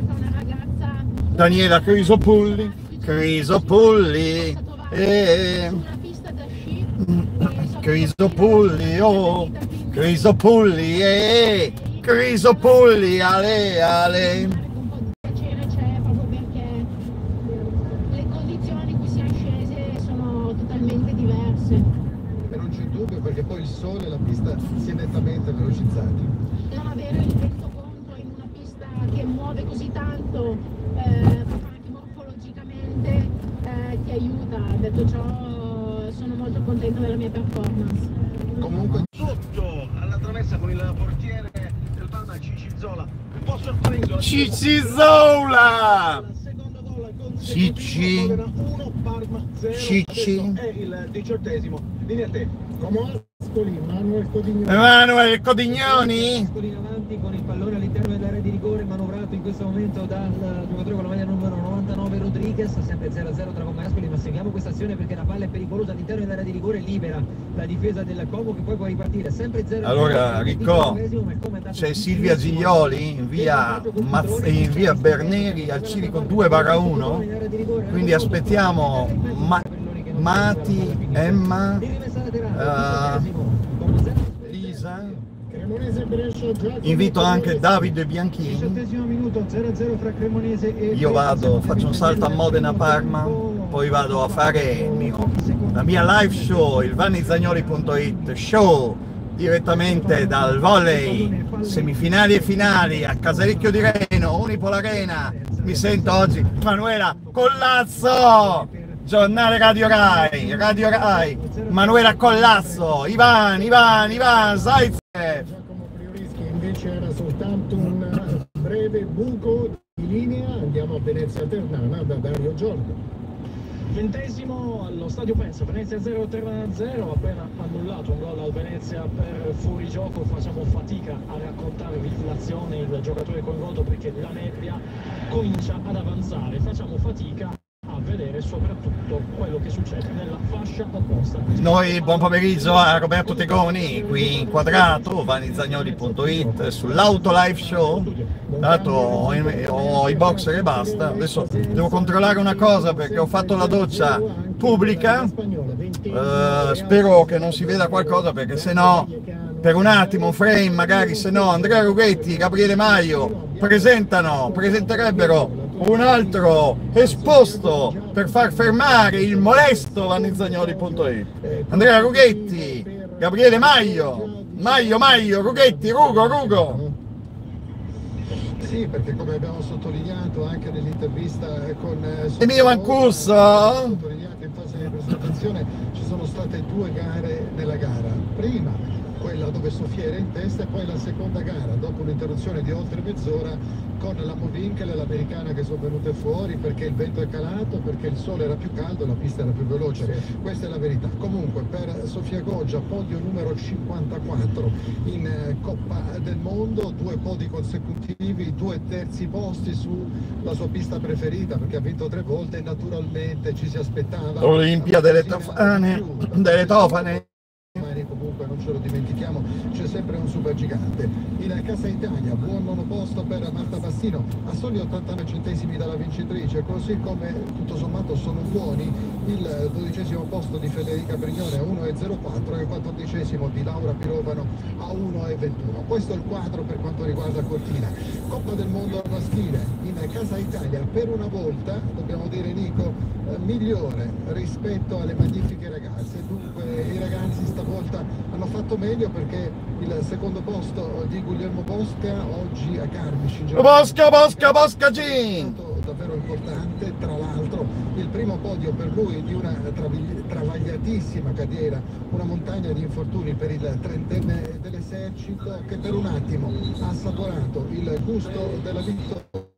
Una ragazza Daniela Crisopulli, Crisopulli, eh, Crisopulli, oh, Crisopulli, eh, Crisopulli, ale, ale. un po' di piacere c'è proprio perché le condizioni in cui siamo scese sono totalmente diverse. E non c'è dubbio perché poi il sole e la pista si è nettamente velocizzati. Non avere il vento contro in una pista che muove così tanto, eh, anche morfologicamente, eh, ti aiuta. Detto ciò, sono molto contenta della mia performance. Comunque sotto alla tramessa con il portiere del Parma Cicizzola un po' sorpreso Cicizola! al secondo gol Cicci. consecutivo 1 Parma 0 Cicci. Adesso è il diciottesimo linea a te come Ascoli, Manuel Codignoni. Emanuele Codignoni? In avanti con il pallone all'interno dell'area di rigore manovrato in questo momento dal giocatore con la maglia numero 99 Rodriguez sempre 0-0 tra Como e Ascoli ma seguiamo questa azione perché la palla è pericolosa all'interno dell'area di rigore libera la difesa del Como che poi può ripartire sempre 0 Allora, Ricco, C'è Silvia Giglioli in via, Mazz- in via Berneri al civico 2 barra 1, quindi aspettiamo Ma- Mati, Emma, eh, Lisa, invito anche. Davide Bianchini, diciottesimo minuto 0-0 fra Cremonese io vado, faccio un salto a Modena Parma, poi vado a fare mio- la mia live show, il vannizagnoli.it show direttamente dal volley, semifinali e finali a Casalecchio di Reno, Unipol Arena. Mi sento oggi, Manuela Collazzo, giornale Radio Rai, Radio Rai, Manuela Collazzo, Ivan, Ivan, Ivan, Zaitsev. Giacomo Priorischi invece era soltanto un breve buco di linea. Andiamo a Venezia Ternana da Dario Giorgio. ventesimo allo stadio Pensa Venezia 0 0 appena annullato un gol al Venezia per fuorigioco facciamo fatica a raccontarvi l'azione il giocatore coinvolto perché la nebbia comincia ad avanzare facciamo fatica a vedere soprattutto quello che succede nella fascia opposta Noi buon pomeriggio a Roberto Tegoni, qui inquadrato, vanizagnoli.it, sull'auto live show. Dato ho, i- boxer e basta. Adesso devo controllare una cosa perché ho fatto la doccia pubblica. Eh, spero che non si veda qualcosa perché se no, per un attimo, un frame, magari se no, Andrea Rughetti, Gabriele Maio presentano, presenterebbero un altro esposto per far fermare il molesto vannizagnoli.it. Andrea Rughetti, Gabriele Maio, Maio, Maio, Rughetti, Rugo, Rugo. Sì, perché come abbiamo sottolineato anche nell'intervista con eh, Emilio Mancuso. sottolineato in fase di presentazione, ci sono state due gare nella gara. Prima quella dove Sofia era in testa e poi la seconda gara, dopo un'interruzione di oltre mezz'ora con la Movinkel e l'americana che sono venute fuori perché il vento è calato, perché il sole era più caldo e la pista era più veloce. Questa è la verità. Comunque per Sofia Goggia, podio numero 54 in eh, Coppa del Mondo, due podi consecutivi, due terzi posti sulla sua pista preferita perché ha vinto tre volte e naturalmente ci si aspettava Olimpia delle Tofane, delle Tofane. Ce lo dimentichiamo, c'è sempre un super gigante. In Casa Italia, buon nono posto per Marta Bassino, a soli 89 centesimi dalla vincitrice, così come tutto sommato sono buoni il dodicesimo posto di Federica Brignone a 1,04 e il quattordicesimo di Laura Pirovano a 1,21. Questo è il quadro per quanto riguarda Cortina. Coppa del Mondo maschile in Casa Italia, per una volta, dobbiamo dire Nico, eh, migliore rispetto alle magnifiche ragazze. Dunque i ragazzi stavolta hanno fatto meglio perché il secondo posto di Guglielmo Bosca oggi a Carmici Bosca, Bosca, Bosca stato davvero importante, tra l'altro il primo podio per lui di una travagli- travagliatissima carriera, una montagna di infortuni per il trentenne dell'esercito che per un attimo ha assaporato il gusto della vittoria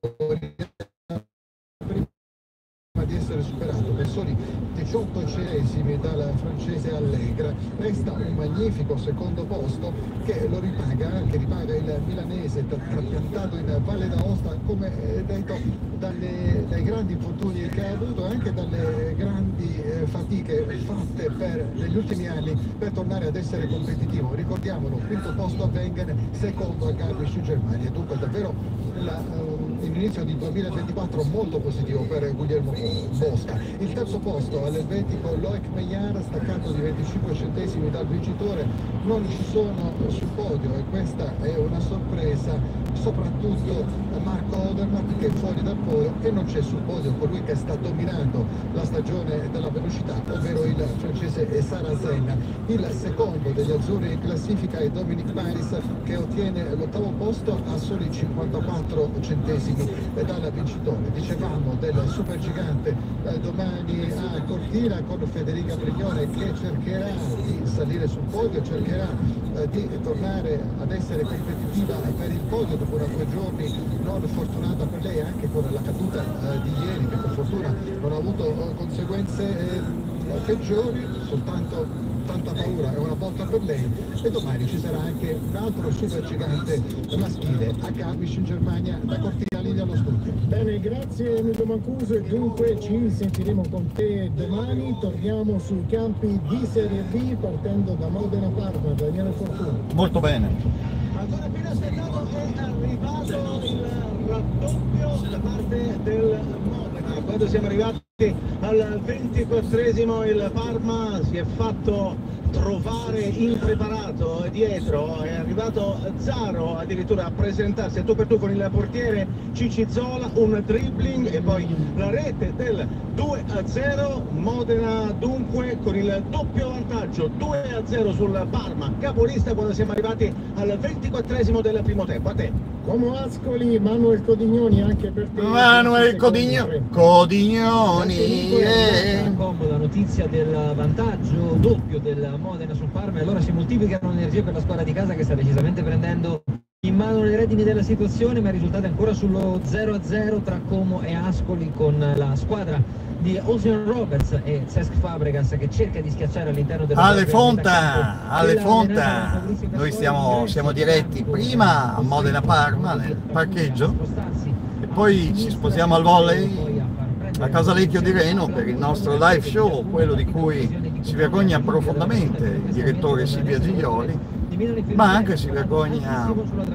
Allegra resta un magnifico secondo posto che lo ripaga che ripaga il milanese tra- trapiantato in Valle d'Aosta come eh, detto dalle- dai grandi infortuni che ha avuto e anche dalle grandi eh, fatiche fatte per, negli ultimi anni per tornare ad essere competitivo. Ricordiamolo, quinto posto a Wengen, secondo a Garmisch in Germania. Dunque davvero la, uh, l'inizio di 2024 molto positivo per Guglielmo Bosca. Il terzo posto all'elvetico Loic Meillard, staccato di 25 centesimi dal vincitore, non ci sono sul podio e questa è una sorpresa, soprattutto Marco Odermatt che è fuori dal podio e non c'è sul podio colui che sta dominando la stagione della velocità, ovvero il francese Saracen. Il secondo degli azzurri in classifica è Dominic Paris che ottiene l'ottavo posto a soli 54 centesimi dal vincitore. Dicevamo del supergigante eh, domani a Cortina con Federica Brignone che cercherà di salire sul podio, cercherà eh, di tornare ad essere competitiva per il podio dopo una due giorni non fortunata per lei anche con la caduta eh, di ieri che per fortuna non ha avuto eh, conseguenze peggiori, soltanto tanta paura è una botta per lei. E domani ci sarà anche un altro super gigante maschile a Garmisch in Germania da Cortina Lidia allo studio. Bene, grazie Emilio Mancuso e dunque ci sentiremo con te domani, torniamo sui campi di Serie B partendo da Modena Parma, Daniele Fortuna. Molto bene. Ancora appena aspettato è arrivato il raddoppio da parte del Modena. Quando siamo arrivati al 24esimo il Parma si è fatto trovare impreparato dietro, è arrivato Zaro addirittura a presentarsi a tu per tu con il portiere Cicizzola, un dribbling e poi la rete del 2 a 0, Modena dunque con il doppio vantaggio 2 a 0 sul Parma, capolista quando siamo arrivati al 24esimo del primo tempo, a te. Como Ascoli, Manuel Codignoni anche per te. Manuel Codigno- Codignoni. eh. comoda notizia del vantaggio doppio del Modena sul Parma e allora si moltiplicano le energie per la squadra di casa che sta decisamente prendendo in mano le redini della situazione ma il risultato è ancora sullo 0-0 tra Como e Ascoli con la squadra di Ocean Roberts e Cesc Fabregas che cerca di schiacciare all'interno della Ale metà Fonta, Ale quella Fonta, noi siamo direzione diretti prima a Modena Parma nel parcheggio. E poi ci sposiamo al volley a Casalecchio di Reno per il nostro live show, quello di cui si vergogna profondamente il direttore Silvia Giglioli, ma anche si vergogna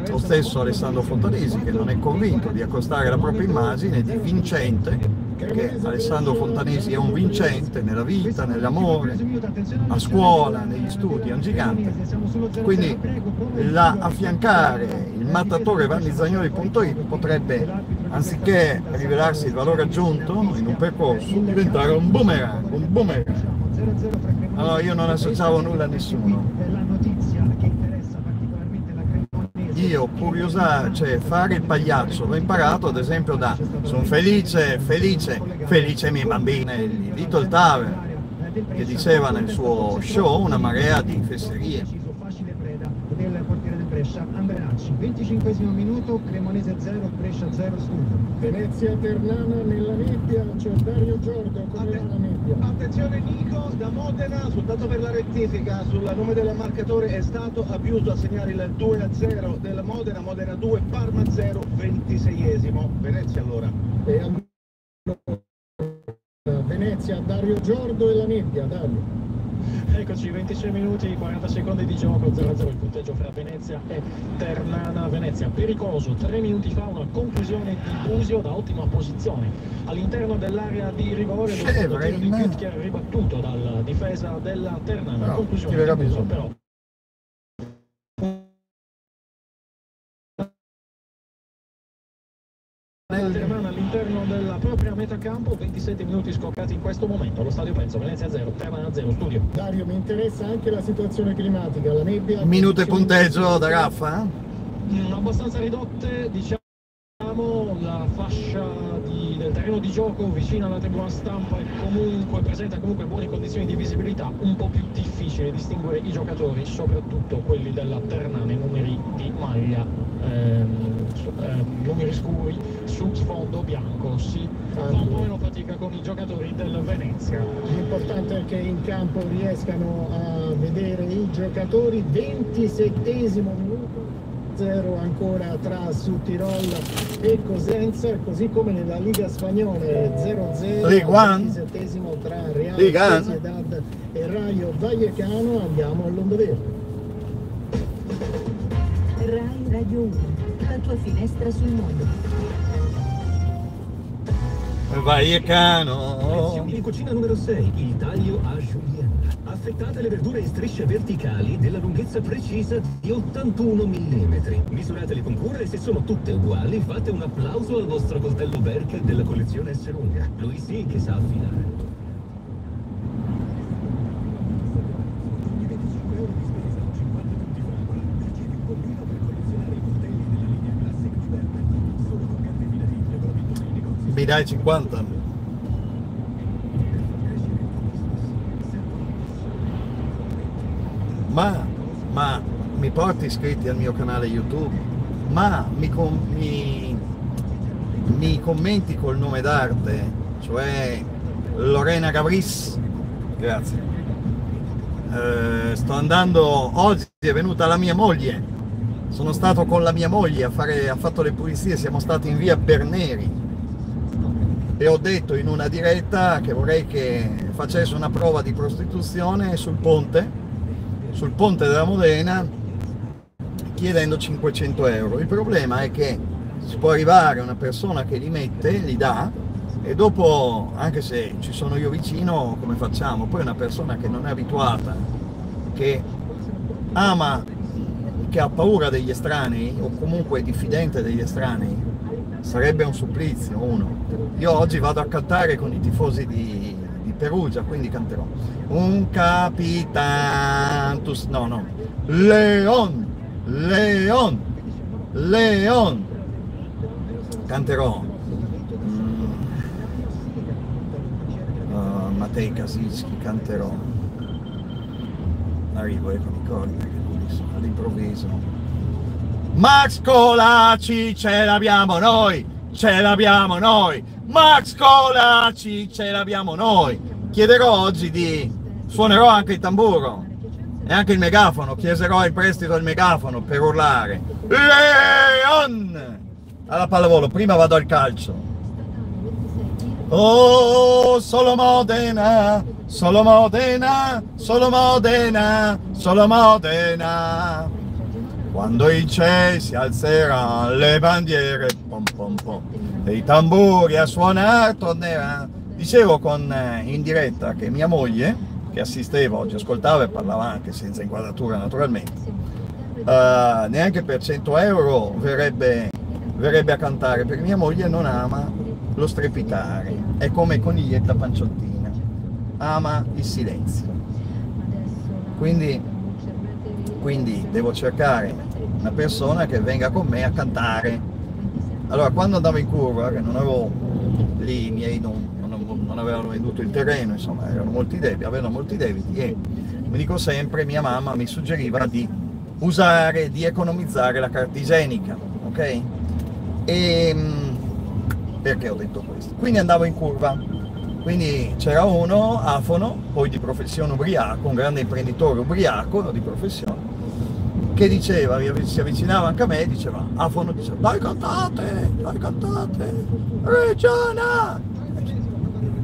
lo stesso Alessandro Fontanesi che non è convinto di accostare la propria immagine di vincente, perché Alessandro Fontanesi è un vincente nella vita, nell'amore, a scuola, negli studi, è un gigante. Quindi la affiancare il mattatore vannizagnoli.it potrebbe, anziché rivelarsi il valore aggiunto in un percorso, diventare un boomerang, un boomerang. Allora io non associavo nulla a nessuno. Io curiosare, cioè fare il pagliaccio, l'ho imparato ad esempio da sono felice, felice, felice mie bambine, il Little Tower, che diceva nel suo show una marea di fesserie. Facile preda del portiere del Brescia, Andreacci. 25 minuto, Cremonese 0, Brescia 0 studio. Venezia Ternana nella nebbia, c'è Dario Giorgio con la nebbia. Attenzione Nico da Modena, soltanto per la rettifica sul nome del marcatore è stato Abiuso a segnare il 2 a 0 del Modena, Modena 2, Parma 0, 26esimo. Venezia allora. E allora, Venezia, Dario Giordo e la nebbia, Dario. Eccoci, 26 minuti, 40 secondi di gioco, 0-0 il punteggio fra Venezia e Ternana. Venezia pericoloso, 3 minuti fa una conclusione di Busio da ottima posizione all'interno dell'area di rigore, lo Scevra, tiro di Kütker ribattuto dalla difesa della Ternana. No, conclusione di Busio però. All'interno della propria metacampo, 27 minuti scoccati in questo momento. Allo stadio Penso, Venezia 0, Ternana 0, studio. Dario, mi interessa anche la situazione climatica, la nebbia... Minuto e punteggio da Raffa? Mm, abbastanza ridotte, diciamo la fascia di- del terreno di gioco vicino alla tribuna stampa e comunque presenta comunque buone condizioni di visibilità, un po' più difficile distinguere i giocatori, soprattutto quelli della Ternana, i numeri di maglia, ehm, su- ehm, numeri scuri su sfondo bianco, si fa un po' meno fatica con i giocatori del Venezia. L'importante è che in campo riescano a vedere i giocatori, 27 minuto, 0-0 ancora tra Sudtirol e Cosenza, così come nella Liga Spagnola 0-0 League One. 27 tra Real Liga. Sociedad e Rayo Vallecano. Andiamo all'Ondoverde. Rai Radio 1, la tua finestra sul mondo. Vallecano. Di cucina numero 6, il taglio a julienne. Affettate le verdure in strisce verticali della lunghezza precisa di 81 mm. Misuratele con cura e se sono tutte uguali fate un applauso al vostro coltello Berk della collezione S lunga. Lui sì che sa affilare. Ogni 25 euro di spesa, 50 punti fragola. Ricevi un bollino per collezionare i coltelli della linea Classic di Berk. Solo con carte filatrice trovi tutti i Mi dai 50? Ma, ma mi porti iscritti al mio canale YouTube? Ma mi, mi- mi commenti col nome d'arte, cioè Lorena Gavris? Grazie. Eh, sto andando, oggi è venuta la mia moglie, sono stato con la mia moglie a fare, ha fatto le pulizie, siamo stati in via Berneri e ho detto in una diretta che vorrei che facesse una prova di prostituzione sul ponte, sul ponte della Modena, chiedendo 500 euro. Il problema è che si può arrivare una persona che li mette, li dà, e dopo, anche se ci sono io vicino, come facciamo? Poi una persona che non è abituata, che ama, che ha paura degli estranei, o comunque è diffidente degli estranei, sarebbe un supplizio, uno. Io oggi vado a cantare con i tifosi di, di Perugia, quindi canterò. Un capitantus, no, no, Leon, Leon, Leon, canterò. Mm, uh, Mattei Kasicki, canterò, arrivo ecco mi ricordi perché lui sono all'improvviso. Max Colaci ce l'abbiamo noi, ce l'abbiamo noi, Max Colaci ce l'abbiamo noi. Chiederò oggi di, suonerò anche il tamburo e anche il megafono, chiederò in prestito il megafono per urlare Leon alla pallavolo, prima vado al calcio. Oh, solo Modena, solo Modena, solo Modena, solo Modena. Quando il CEI si alzerà, le bandiere, pom pom pom, e i tamburi a suonare tornerà. Dicevo con, eh, in diretta che mia moglie, che assisteva oggi, ascoltava e parlava anche senza inquadratura naturalmente, eh, neanche per 100 euro verrebbe, verrebbe a cantare, perché mia moglie non ama lo strepitare, è come coniglietta panciottina, ama il silenzio. Quindi, quindi devo cercare una persona che venga con me a cantare. Allora, quando andavo in curva, che non avevo lì i miei non, non, non avevano venduto il terreno, insomma, erano molti debiti, avevano molti debiti e mi dico sempre, mia mamma mi suggeriva di usare, di economizzare la carta igienica, ok? E perché ho detto questo? Quindi andavo in curva, quindi c'era uno, afono, poi di professione ubriaco, un grande imprenditore ubriaco di professione, che diceva, si avvicinava anche a me diceva, afono diceva, dai cantate, dai cantate, Reggiana!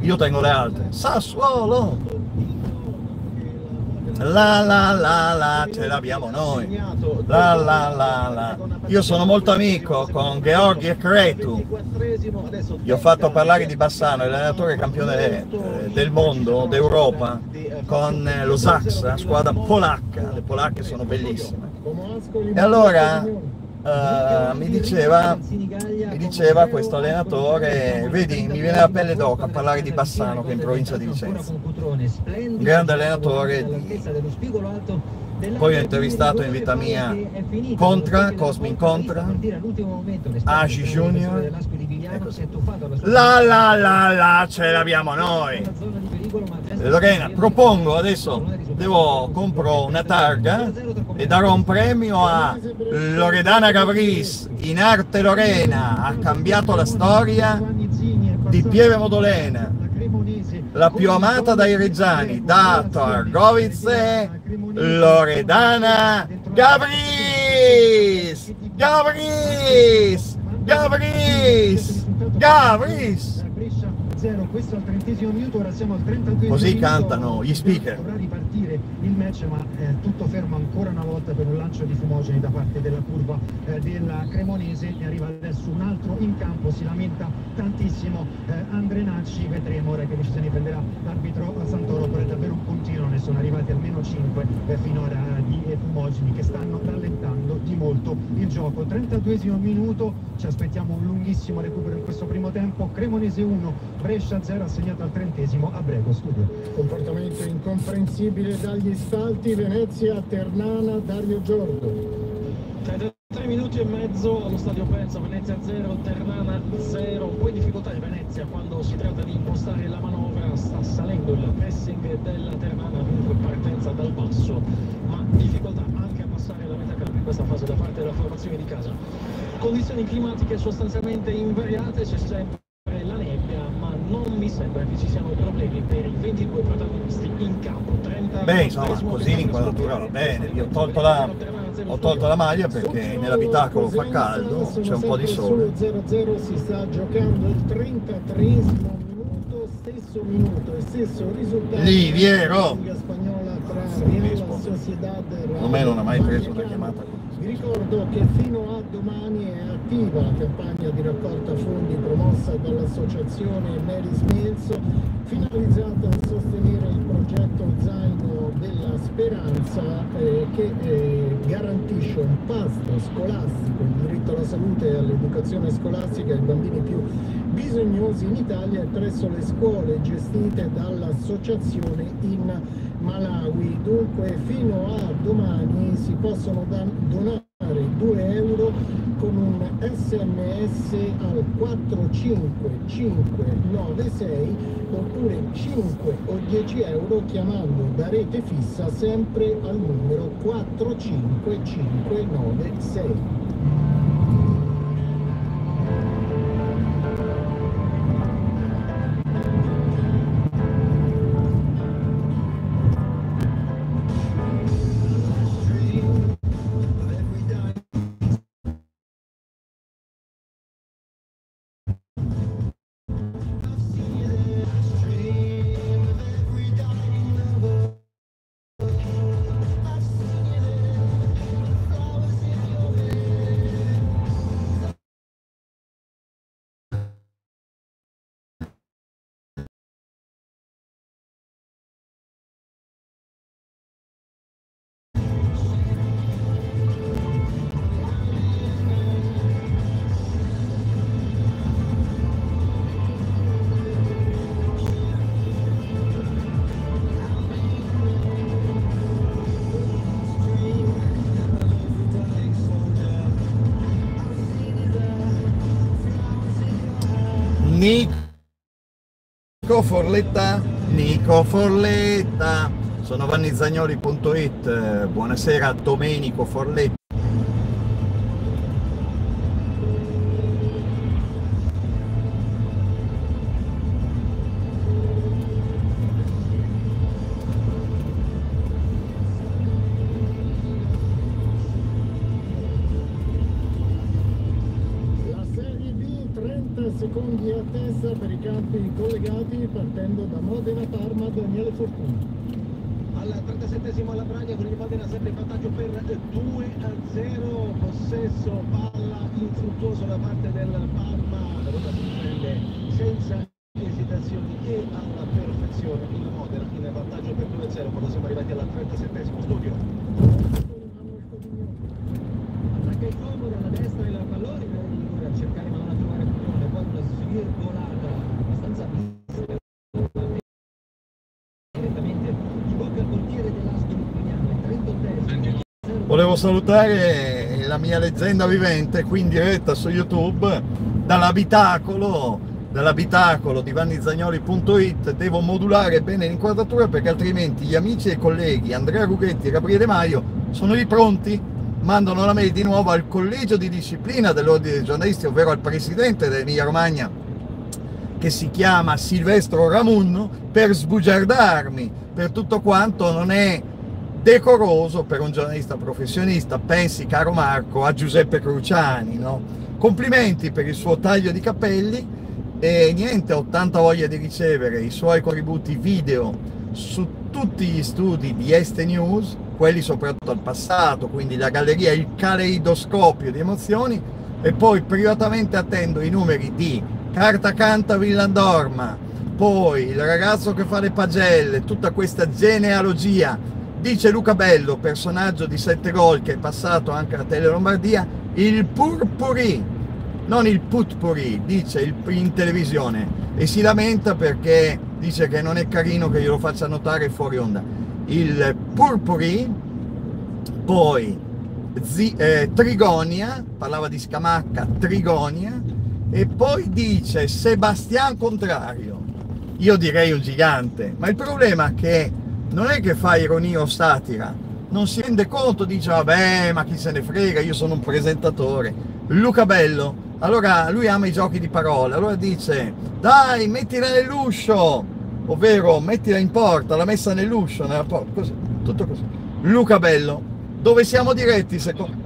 Io tengo le altre, Sassuolo! La la la la, ce l'abbiamo noi. La la la la. Io sono molto amico con Gheorghi Cretu. Gli ho fatto parlare di Bassano, l'allenatore campione eh, del mondo, d'Europa, con eh, lo Saxa, squadra polacca. Le polacche sono bellissime. E allora eh, mi, diceva, mi diceva questo allenatore, vedi, mi viene la pelle d'oca a parlare di Bassano che è in provincia di Vicenza. Un grande allenatore. Di poi ho intervistato in vita mia Contra, Cosmin Contra, Agi Junior, e così. La la la la, ce l'abbiamo noi. Lorena, propongo adesso, devo compro una targa e darò un premio a Loredana Gavris, in arte Lorena, ha cambiato la storia di Pieve Modolena, la più amata dai reggiani, da Targovice, Loredana Gavris! Gavris! Gavris! Gavris! Brescia 0, questo al trentesimo minuto, ora siamo al 32 Così minuto. cantano gli speaker. Dovrà ripartire il match, ma eh, tutto fermo ancora una volta per un lancio di fumogeni da parte della curva eh, della Cremonese. Ne arriva adesso un altro in campo, si lamenta tantissimo eh, Andrenacci, vedremo ora che decisione prenderà l'arbitro Santoro, però è davvero un continuo, ne sono arrivati almeno 5 finora di eh, fumogeni che stanno rallentando di molto il gioco. 32 minuto, ci aspettiamo un lunghissimo recupero in questo primo tempo, Cremonese 1, Brescia 0 assegnato al trentesimo a Brego Studio. Comportamento incomprensibile dagli spalti, Venezia, Ternana, Dario Giordo. 33 minuti e mezzo allo stadio Penza, Venezia 0, Ternana 0, un po' di difficoltà di Venezia quando si tratta di impostare la manovra, sta salendo il pressing della Ternana, dunque partenza dal basso, ma difficoltà anche a passare la metà campo in questa fase da parte della formazione di casa. Condizioni climatiche sostanzialmente invariate, c'è sempre la nebbia, ma non mi sembra che ci siano problemi per i 22 protagonisti in campo. 30 Beh, insomma, così l'inquadratura va bene. Io ho tolto la, ho tolto la maglia perché nell'abitacolo fa caldo, c'è un po' di sole. 0-0 si sta giocando il 33 minuto, stesso minuto e stesso risultato. Liviero. Spagnola tra Real. Sociedad A me non ha mai preso una chiamata così. Vi ricordo che fino a domani è attiva la campagna di raccolta fondi promossa dall'associazione Mary Smelzo, finalizzata a sostenere il progetto Zaino della Speranza eh, che eh, garantisce un pasto scolastico, il diritto alla salute e all'educazione scolastica ai bambini più bisognosi in Italia e presso le scuole gestite dall'associazione in Malawi. Dunque fino a domani si possono donare 2 euro con un sms al 45596 oppure 5 o 10 euro chiamando da rete fissa sempre al numero 45596. Nico Forletta, Nico Forletta, sono vannizagnoli.it, buonasera Domenico Forletta. Secondi a testa per i campi collegati partendo da Modena Parma Daniele Fortuna. Al 37esimo alla Braga con il Modena sempre in vantaggio per 2 a 0 possesso palla infruttuoso da parte del Parma la Roma si prende senza esitazioni e alla perfezione il Modena in vantaggio per 2 a 0 quando siamo arrivati al 37esimo studio Volevo salutare la mia leggenda vivente qui in diretta su YouTube dall'abitacolo, dall'abitacolo di vannizagnoli.it. Devo modulare bene l'inquadratura perché altrimenti gli amici e colleghi Andrea Rughetti e Gabriele Maio sono lì pronti, mandano la mail di nuovo al collegio di disciplina dell'ordine dei giornalisti, ovvero al presidente dell'Emilia Romagna che si chiama Silvestro Ramunno per sbugiardarmi per tutto quanto non è decoroso per un giornalista professionista. Pensi, caro Marco, a Giuseppe Cruciani, no? Complimenti per il suo taglio di capelli e niente, ho tanta voglia di ricevere i suoi contributi video su tutti gli studi di Este News, quelli soprattutto al passato, quindi la galleria, il caleidoscopio di emozioni e poi privatamente attendo i numeri di Carta Canta Villandorma, poi il ragazzo che fa le pagelle, tutta questa genealogia, dice Luca Bello, personaggio di sette gol che è passato anche a Tele Lombardia, il purpurì, non il putpurì, dice il, in televisione e si lamenta perché dice che non è carino che glielo faccia notare fuori onda. Il purpurì, poi zi, eh, Trigonia, parlava di Scamacca, Trigonia, e poi dice Sebastian Contrario. Io direi un gigante, ma il problema è che non è che fa ironia o satira, non si rende conto, dice vabbè ma chi se ne frega, io sono un presentatore. Luca Bello, allora lui ama i giochi di parole, allora dice dai mettila nell'uscio, ovvero mettila in porta, la messa nell'uscio, nella porta, così, tutto così. Luca Bello, dove siamo diretti secondo...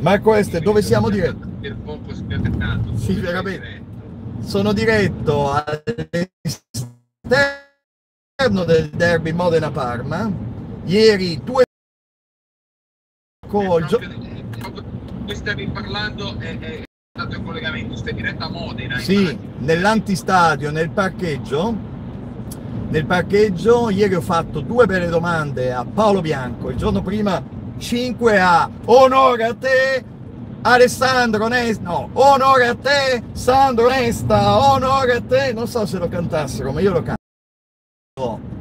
Marco Este, dove siamo diretti? Sì, veramente. Sono diretto all'esterno del derby Modena-Parma. Ieri due col gio- stavi parlando è, è stato il collegamento, stai diretta a Modena. Sì, nell'antistadio, nel parcheggio. Nel parcheggio ieri ho fatto due belle domande a Paolo Bianco, il giorno prima 5 a onore a te Alessandro Nesta, no, onore a te, Sandro Nesta, onore a te, non so se lo cantassero, ma io lo canto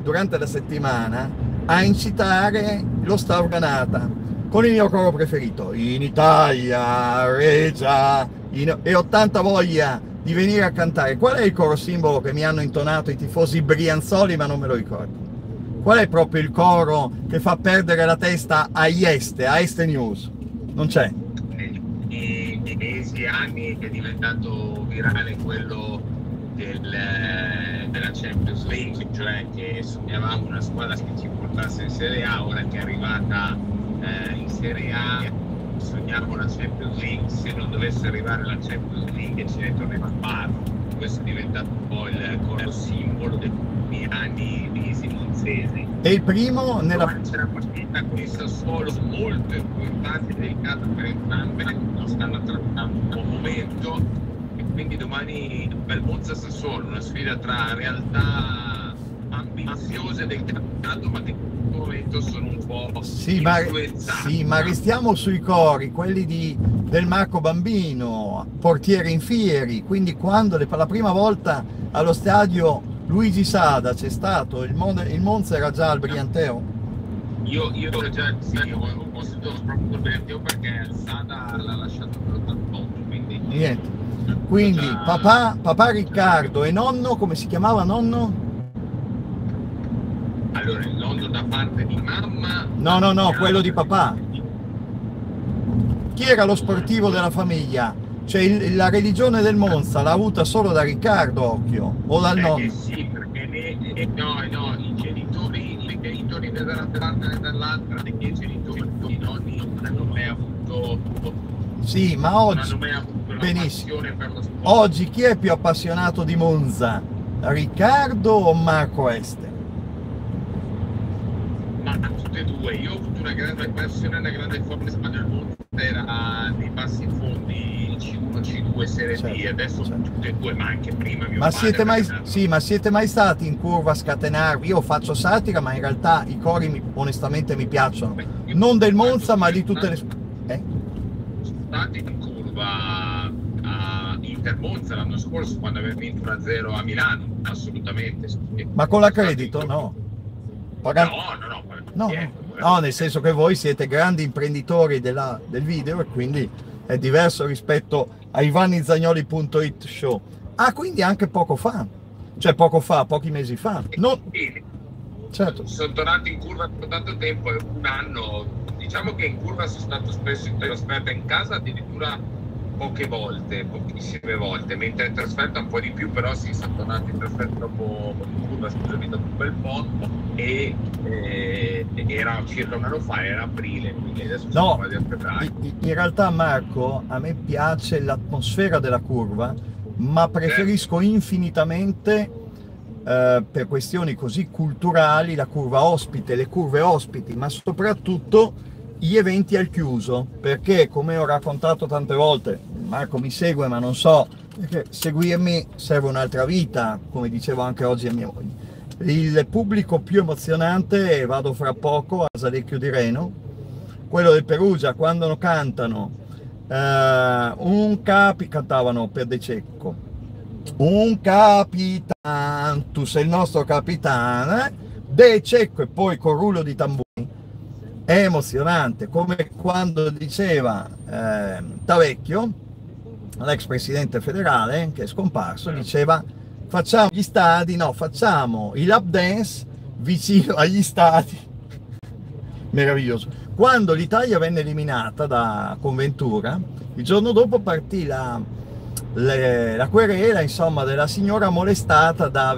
durante la settimana a incitare lo Staurganata con il mio coro preferito, in Italia, Regia, in... e ho tanta voglia di venire a cantare. Qual è il coro simbolo che mi hanno intonato i tifosi brianzoli, ma non me lo ricordo? Qual è proprio il coro che fa perdere la testa a Este, a Este News? Non c'è nei mesi anni è diventato virale quello del, della Champions League, cioè che sognavamo una squadra che ci portasse in Serie A, ora che è arrivata eh, in Serie A sogniamo la Champions League, se non dovesse arrivare la Champions League ce ne torniamo a farlo. Questo è diventato un po' il coro simbolo dei primi anni di Simonzesi. E il primo nella... C'è una partita con il Sassuolo molto importante, delicata per entrambe, non stanno attraversando un buon momento e quindi domani bel Monza Sassuolo, una sfida tra realtà ambiziose del campionato ma che in questo momento sono un po' sì ma, sì, ma restiamo sui cori, quelli di, del Marco Bambino, portiere in fieri, quindi quando le, la prima volta allo stadio Luigi Sada c'è stato, il, Mon- il Monza era già al Brianteo? Io, io già sì, ho, ho sentito proprio il Brianteo perché Sada l'ha lasciato per l'88, quindi... Niente. Quindi papà, papà Riccardo e nonno, come si chiamava nonno? Allora, il nonno da parte di mamma... No, no, no, quello di papà. Chi era lo sportivo della famiglia? Cioè il, la religione del Monza l'ha avuta solo da Riccardo, occhio, o dal nonno? Eh, sì, perché ne, eh, no, no, i genitori, i genitori né dalla parte né dall'altra, i genitori, i nonni non hanno mai avuto... Sì, ma oggi... Benissimo. Oggi chi è più appassionato di Monza? Riccardo o Marco Este? Ma tutte e due. Io ho avuto una grande passione e una grande forza del Monza, era nei bassi fondi C1, C2, Serie certo, D, adesso certo. tutte e due, ma anche prima mio ma siete, mai, sì, ma siete mai stati in curva a scatenarvi? Io faccio satira, ma in realtà i cori mi, onestamente mi piacciono. Beh, non del Monza, ma di tutte le... Eh? Stati in curva a Inter Monza l'anno scorso quando aveva vinto 1-0 a Milano, assolutamente. Ma con la credito? No. Pagando... No, no, no. No, no, nel senso che voi siete grandi imprenditori della, del video e quindi è diverso rispetto a ivanizagnoli.it show. Ah, quindi anche poco fa, cioè poco fa, pochi mesi fa. Non... Certo. Sono tornato in curva per tanto tempo, un anno, diciamo che in curva sono stato spesso in trasferta in casa, addirittura poche volte, pochissime volte, mentre in trasferta un po' di più, però si sono tornati in trasferta dopo curva, scusami, dopo un bel po' e eh, era circa un anno fa, era aprile, quindi adesso No, quasi a febbraio. in realtà Marco, a me piace l'atmosfera della curva, ma preferisco infinitamente eh, per questioni così culturali la curva ospite, le curve ospiti, ma soprattutto gli eventi al chiuso, perché come ho raccontato tante volte, Marco mi segue ma non so, perché seguirmi serve un'altra vita, come dicevo anche oggi a mia moglie. Il pubblico più emozionante, vado fra poco a Salecchio di Reno, quello del Perugia, quando cantano eh, un capi, cantavano per De Cecco, un capitan, tu sei il nostro capitano, eh? De Cecco e poi col rullo di tamburi, è emozionante, come quando diceva eh, Tavecchio, l'ex presidente federale che è scomparso, diceva facciamo gli stadi, no, facciamo i lap dance vicino agli stadi. Meraviglioso. Quando l'Italia venne eliminata da Conventura, il giorno dopo partì la, le- la querela insomma, della signora molestata da,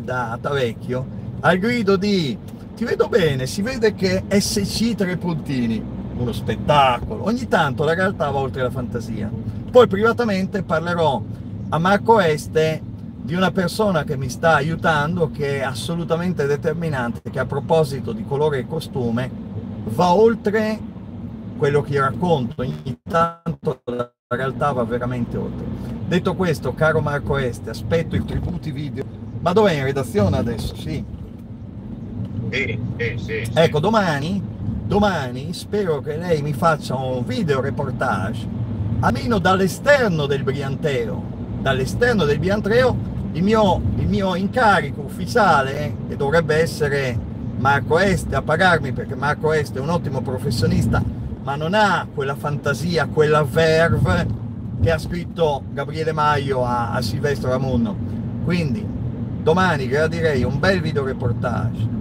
da Tavecchio al grido di ti vedo bene, si vede che SC tre puntini, uno spettacolo. Ogni tanto la realtà va oltre la fantasia. Poi privatamente parlerò a Marco Este di una persona che mi sta aiutando, che è assolutamente determinante, che a proposito di colore e costume va oltre quello che racconto, ogni tanto la realtà va veramente oltre. Detto questo, caro Marco Este, aspetto i tributi video. Ma dov'è in redazione adesso? Sì. Sì, sì. Ecco, domani, domani spero che lei mi faccia un video reportage, almeno dall'esterno del Brianteo, dall'esterno del Brianteo, il mio, il mio incarico ufficiale, che dovrebbe essere Marco Este a pagarmi, perché Marco Este è un ottimo professionista, ma non ha quella fantasia, quella verve che ha scritto Gabriele Maio a, a Silvestro Ramunno. Quindi domani gradirei un bel video reportage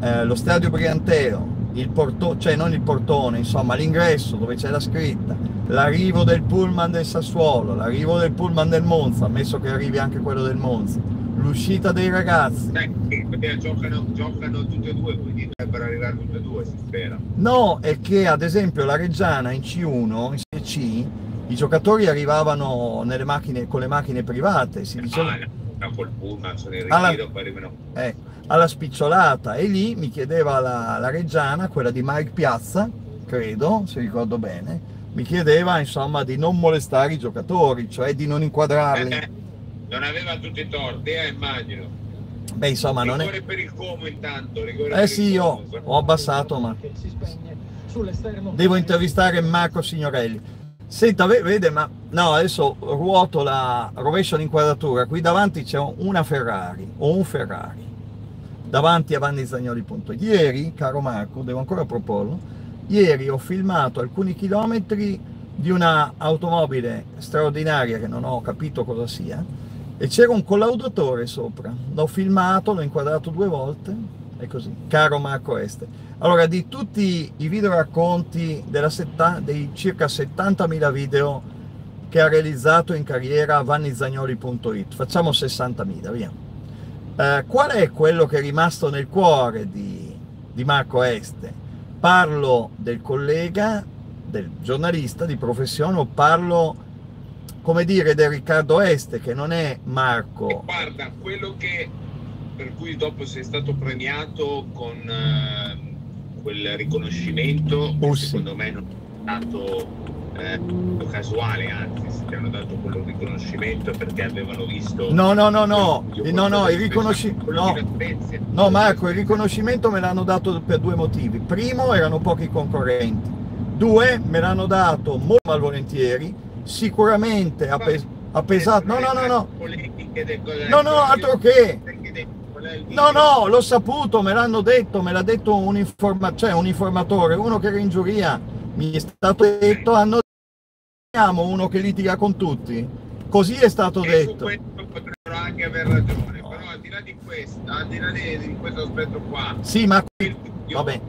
eh, lo stadio Brianteo, il portone, cioè non il portone, insomma l'ingresso dove c'è la scritta, l'arrivo del pullman del Sassuolo, l'arrivo del pullman del Monza, ammesso che arrivi anche quello del Monza, l'uscita dei ragazzi. Eh, sì, perché giocano, giocano tutte e due, quindi dovrebbero arrivare tutte e due, si spera. No, è che ad esempio la Reggiana in C1, in C, i giocatori arrivavano nelle macchine, con le macchine private, si diceva... Ah, no, col pullman, sono in Alla- ritiro, poi arrivano. eh, alla spicciolata e lì mi chiedeva la, la Reggiana, quella di Mike Piazza, credo, se ricordo bene, mi chiedeva insomma di non molestare i giocatori, cioè di non inquadrarli. Eh, non aveva tutti i torti, eh, immagino. Beh, insomma, non rigore è... per il Como intanto, rigore Eh per sì, il io ho abbassato, ma che si spegne sull'esterno. devo intervistare Marco Signorelli. Senta, ve- vede, ma no, adesso ruoto la rovescio l'inquadratura. Qui davanti c'è una Ferrari o un Ferrari davanti a Vanni Zagnoli. Punto. Ieri, caro Marco, devo ancora proporlo. Ieri ho filmato alcuni chilometri di una automobile straordinaria che non ho capito cosa sia e c'era un collaudatore sopra. L'ho filmato, l'ho inquadrato due volte e così. Caro Marco Este. Allora, di tutti i video racconti setta- dei circa 70.000 video che ha realizzato in carriera vannizagnoli.it, facciamo 60.000, via. Eh, qual è quello che è rimasto nel cuore di, di Marco Este? Parlo del collega, del giornalista di professione o parlo, come dire, del Riccardo Este, che non è Marco. Guarda, quello che per cui dopo sei stato premiato con eh, quel riconoscimento, Oh, sì. secondo me non è stato eh, casuale, anzi, ti hanno dato quello riconoscimento perché avevano visto. No, no, no, no, no, no, il riconoscimento... No. No Marco, il riconoscimento me l'hanno dato per due motivi. Primo, erano pochi concorrenti. Due, me l'hanno dato molto malvolentieri. Sicuramente ha, pes- ha pesato... No, no, no, no. Del- No, no, altro che... No, no, l'ho saputo, me l'hanno detto, me l'ha detto un, informa- cioè un informatore, uno che era in giuria. Mi è stato detto, hanno detto, uno che litiga con tutti. Così è stato E su detto. questo potrebbero anche aver ragione, però al di là di questo, al di là di, questo aspetto qua, Sì, ma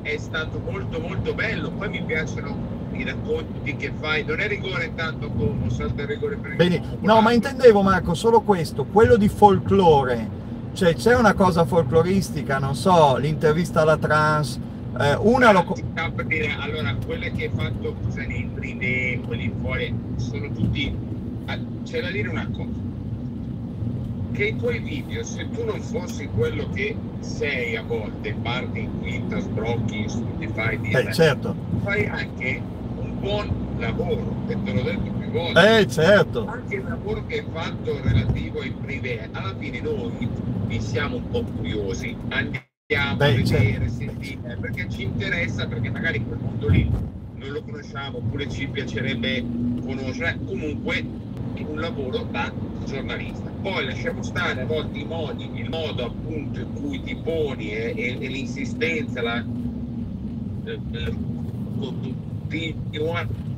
è stato molto molto bello, poi mi piacciono i i racconti che fai, non è rigore intanto come salta il rigore per il Bene. No, ma intendevo Marco solo questo, quello di folklore. Cioè c'è una cosa folcloristica, non so, l'intervista alla trans, eh, una lo... per dire, allora, quelle che hai fatto, nei prime, quelli fuori, sono tutti... ah, C'è da dire una cosa, che i tuoi video, se tu non fossi quello che sei a volte, parti in quinta, sbrocchi, insulti, fai dire, Eh, certo. fai anche un buon lavoro, e te l'ho detto volte. Eh, certo. Anche il lavoro che hai fatto relativo ai privé, alla fine noi vi siamo un po' curiosi, andiamo Beh, a vedere, certo. sentire, perché ci interessa, perché magari quel mondo lì non lo conosciamo, oppure ci piacerebbe conoscere, comunque è un lavoro da giornalista. Poi lasciamo stare a volte i modi, il modo appunto in cui ti poni e, e- e l'insistenza, la, eh, eh, interessanti,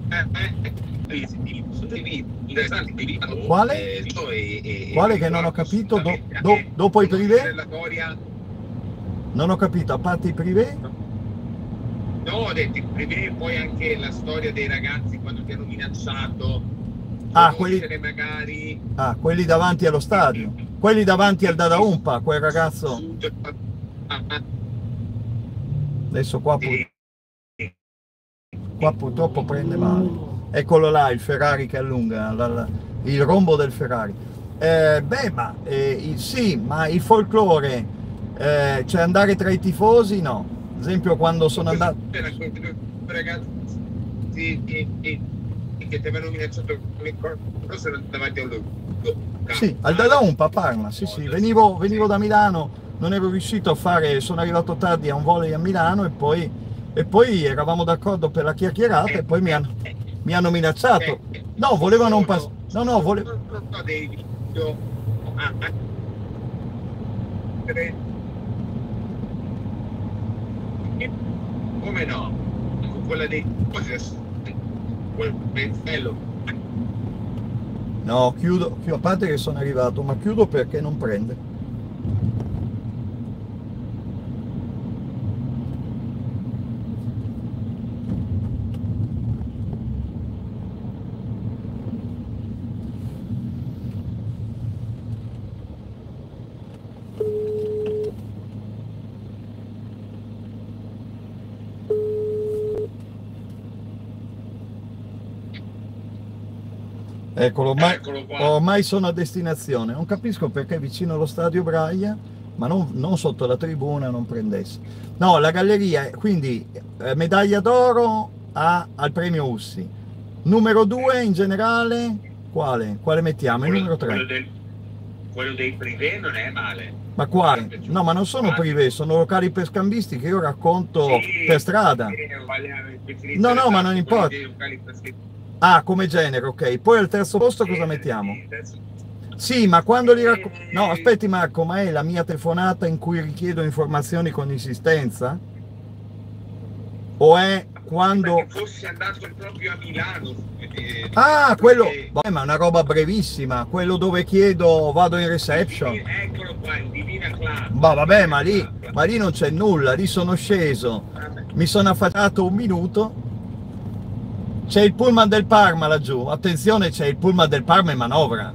Quale? Quale che non ho capito? Do- do- dopo i privé? Non ho capito, a parte i privé? No, ho detto il privé, poi anche la storia dei ragazzi quando ti hanno minacciato. Ah, conoscere magari Ah, quelli davanti allo stadio. Quelli davanti al Dada Umpa, quel ragazzo. Adesso qua, pur- qua purtroppo prende male. Eccolo là, il Ferrari che allunga, il rombo del Ferrari. Eh, beh, ma eh, sì, ma il folklore, eh, cioè andare tra i tifosi, no. Ad esempio quando sono andato... ragazzi che, ti avevano minacciato con il corso erano davanti a loro. Sì, al Dada Umpa a Parma, sì sì, venivo, venivo da Milano, non ero riuscito a fare, sono arrivato tardi a un volley a Milano e poi, e poi eravamo d'accordo per la chiacchierata e poi mi hanno, mi hanno minacciato. No, volevano un pass... No, no, volevano... tre- come no quella dei quel pensello No, chiudo, a parte che sono arrivato, ma chiudo perché non prende. Eccolo, ormai, Eccolo ormai sono a destinazione. Non capisco perché vicino allo stadio Braia, ma non, non sotto la tribuna, non prendesse. No, la galleria, quindi eh, medaglia d'oro a- al premio Ussi. Numero 2 in generale, quale? Quale mettiamo? Il numero quello, 3. del, quello dei privé non è male Ma quale? No, ma non sono privé, sono locali per scambisti che io racconto Sì, per strada. No, no, ma non importa. Ah, come genere, ok. Poi al terzo posto cosa mettiamo? Sì, ma quando li racconto... No, aspetti Marco, ma è la mia telefonata in cui richiedo informazioni con insistenza? O è quando... Perché fossi andato proprio a Milano eh, Ah, quello... perché- Vabbè, ma è una roba brevissima, quello dove chiedo vado in reception. eccolo qua il Divina Club Ma vabbè, ma lì, ma lì non c'è nulla, lì sono sceso, mi sono affacciato un minuto, c'è il pullman del Parma laggiù, attenzione c'è il pullman del Parma in manovra,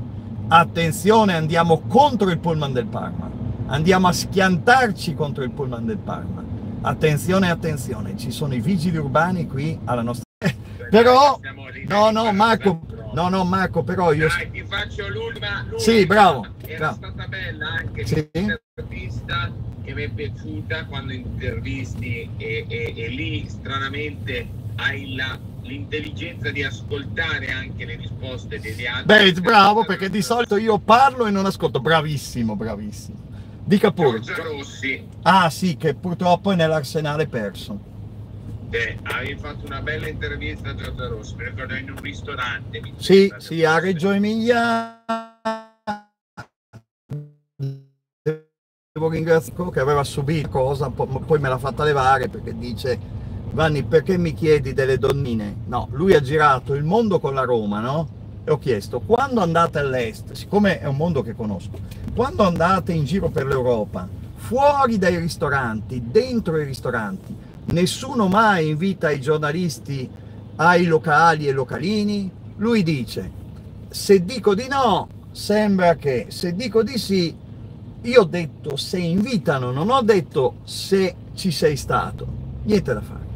attenzione andiamo contro il pullman del Parma, andiamo a schiantarci contro il pullman del Parma, attenzione, attenzione, ci sono i vigili urbani qui alla nostra... Però, no, no, Marco, no, no, Marco, però io... Dai, ti faccio l'ultima, l'ultima. Sì, bravo, Era bravo. stata bella anche Sì. l'intervista che mi è piaciuta quando intervisti e, e- e lì stranamente hai la- l'intelligenza di ascoltare anche le risposte degli altri. Beh, bravo, perché di solito io parlo e non ascolto. Bravissimo, bravissimo. Dica pure. Giorgio Rossi, Ah sì, che purtroppo è nell'arsenale perso. eh, avevi fatto una bella intervista a Giorgio Rossi, mi ricordo in un ristorante. Sì, sì, a Reggio Emilia. Devo ringraziare che aveva subito cosa, po- poi me l'ha fatta levare perché dice Vanni perché mi chiedi delle donnine? No, lui ha girato il mondo con la Roma, no? E ho chiesto, quando andate all'est, siccome è un mondo che conosco, quando andate in giro per l'Europa, fuori dai ristoranti, dentro i ristoranti, nessuno mai invita i giornalisti ai locali e localini? Lui dice, se dico di no, sembra che se dico di sì, io ho detto se invitano, non ho detto se ci sei stato, niente da fare.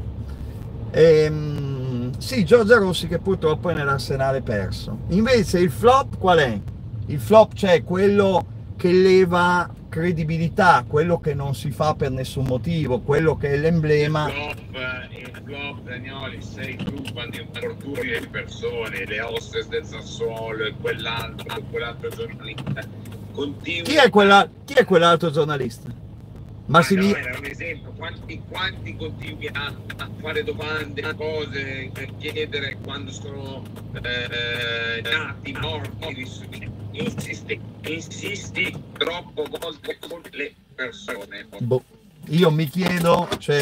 Ehm, sì, Giorgia Rossi che purtroppo è nell'arsenale perso. Invece il flop qual è? Il flop c'è quello che leva credibilità, quello che non si fa per nessun motivo, quello che è l'emblema. Il flop, flop Danioli, sei tu quando torturi le persone, le hostess del Sassuolo e quell'altro, quell'altro giornalista. Continui Chi è, quella, chi è quell'altro giornalista? Massimiliano. No, era un esempio, quanti, quanti continui a, a fare domande, cose, per chiedere quando sono eh, nati, morti. Insisti, insisti troppo volte con le persone. Boh, io mi chiedo, cioè,